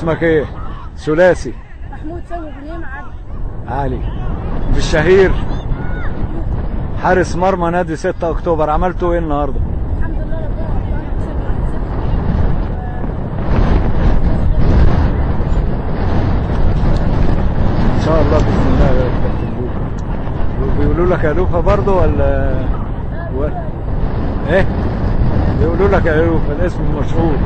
اسمك إيه؟ ثلاثي. محمود سامي بنيم علي. علي. بالشهير. حارس مرمى نادي 6 أكتوبر. عملتوا إيه النهارده؟ الحمد لله ربنا إن شاء الله باذن الله يا كابتن بيقولوا لك يا لوفا برضه ولا؟ و... إيه؟ بيقولوا لك يا لوفا الاسم المشهور